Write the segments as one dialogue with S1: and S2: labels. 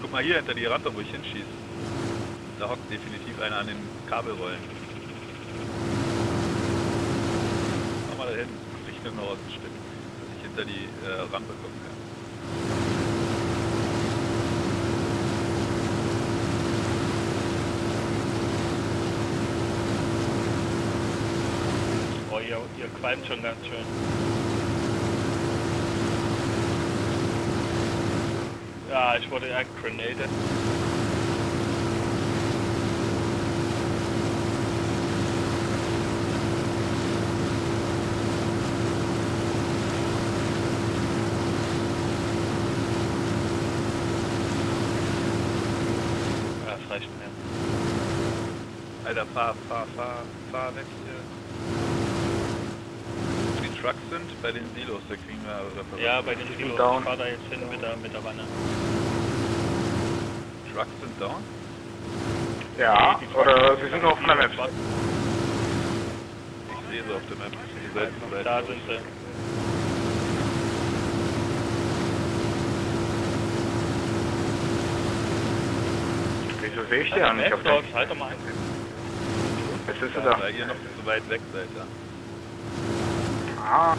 S1: guck mal hier hinter die Rampe, wo ich hinschieße. Da hockt definitiv einer an den Kabelrollen. Schau mal da hin, Richtung Norden Stück, dass ich hinter die äh, Rampe gucken kann.
S2: Oh, ihr, ihr qualmt schon ganz schön. Ja, ich wurde ja grenaded. Ja, das reicht mir.
S1: Alter, fahr, fahr, fahr, fahr weg hier. Trucks sind, bei den Silos, da kriegen wir Referenzen.
S2: Ja, bei den Silos.
S3: down.
S2: Ich fahr da jetzt hin mit der, mit der Wanne.
S1: Trucks sind down?
S3: Ja,
S2: Die- die
S3: oder sie sind auf einer Map.
S1: Ich sehe sie auf der Map. Die Seite zu Seite.
S2: Da sind sie.
S3: Wieso sehe ich die ja nicht auf der...
S2: Dogs, halt doch mal ein.
S3: Jetzt ist sie
S1: Ja,
S3: da.
S1: weil ihr noch zu weit weg seid, ja.
S3: Ah,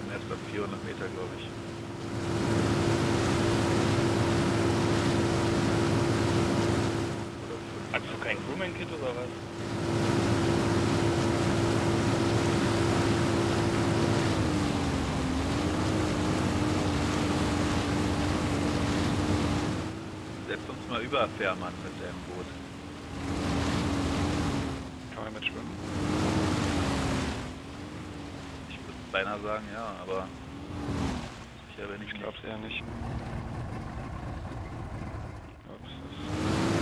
S1: Und erst ab 400 Meter, glaube ich.
S2: Hast du kein Crewman-Kit oder was?
S1: Setz uns mal über, Fährmann, mit deinem Boot.
S4: Kann man mitschwimmen?
S1: Ich würde beinahe sagen, ja, aber sicher bin ich
S4: Ich
S1: nicht.
S4: glaub's eher nicht. Ups, das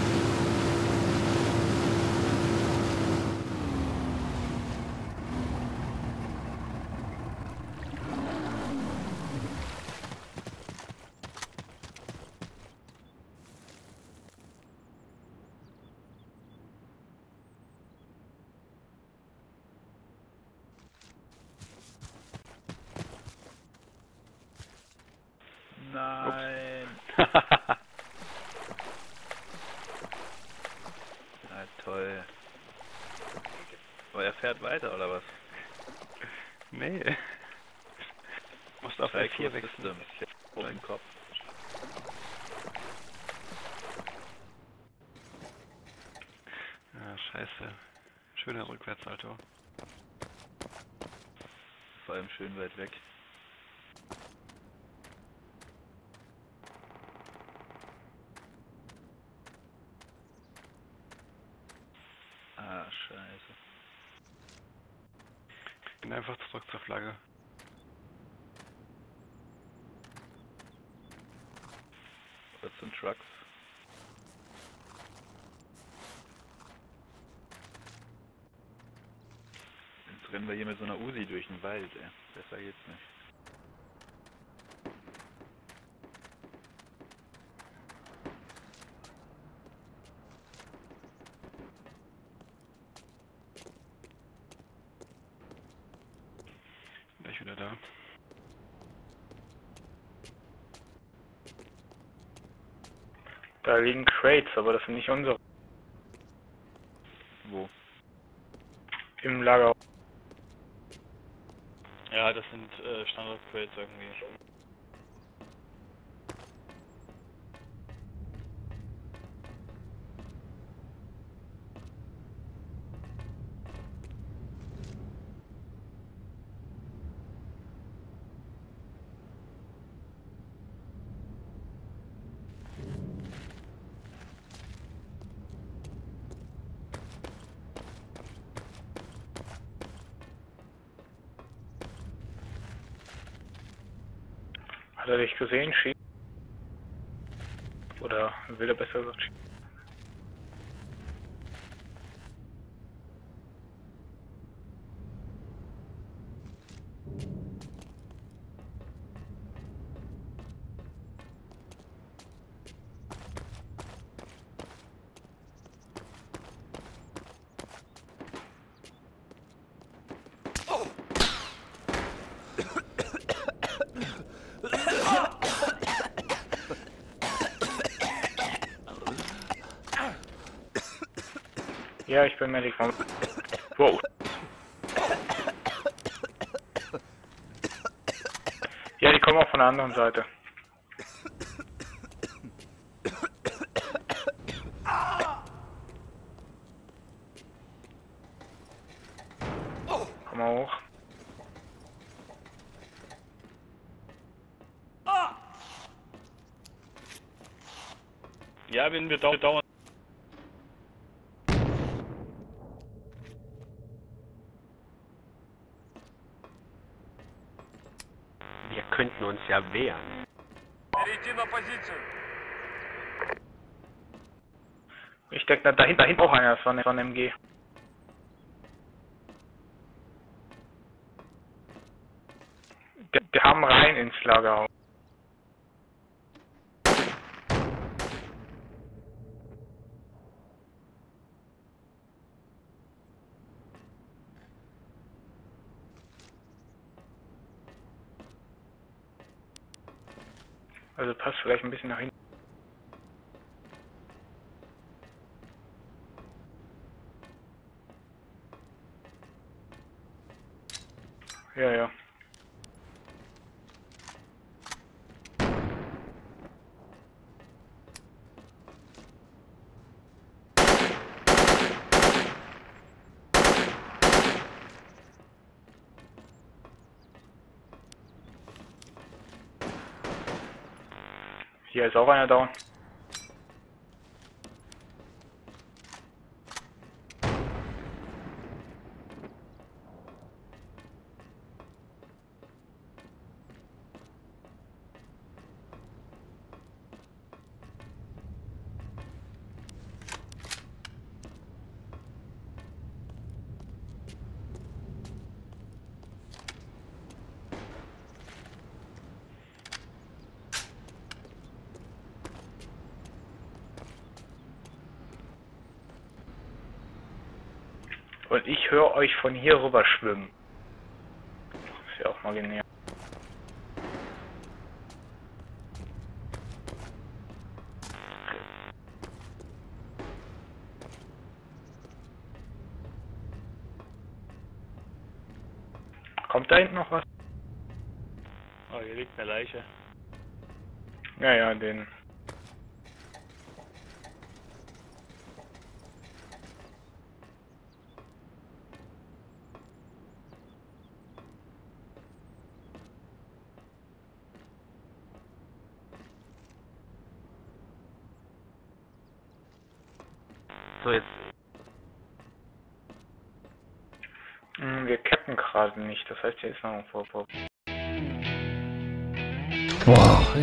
S1: Nein. Na toll. Aber er fährt weiter, oder was?
S4: nee. Musst auf
S1: Psycho
S4: L4 wechseln.
S1: Dein Kopf.
S4: Ja, scheiße. Schöner Rückwärtssalto.
S1: Vor allem schön weit weg. Ah, scheiße.
S4: Bin einfach zurück zur Flagge.
S1: Sind Trucks. Jetzt rennen wir hier mit so einer Uzi durch den Wald, ey. Besser geht's nicht.
S4: Gleich wieder da.
S3: Da liegen Crates, aber das sind nicht unsere.
S1: Wo?
S3: Im Lager.
S2: Ja, das sind äh, Standard-Crates irgendwie.
S3: Er dich gesehen? Schießt. Oder will er besser gesagt schießen? Ja, ich bin Medic. Wow. Ja, die kommen auch von der anderen Seite. Komm mal hoch.
S2: Ja, wenn wir dau dauern.
S5: Wir könnten uns ja wehren.
S3: Ich denke, da hinten, da hinten auch einer von, von MG. Wir, wir haben rein ins Lagerhaus. Also passt vielleicht ein bisschen nach hinten. Ja, ja. Hier ist auch einer down. Und ich höre euch von hier rüber schwimmen. Ist ja auch mal genial. Kommt da hinten noch was?
S2: Oh, hier liegt eine Leiche.
S3: Ja, ja, den.
S5: So, jetzt.
S3: Hm, Wir cappen gerade nicht, das heißt, hier ist noch ein Vorwurf.
S6: Wow,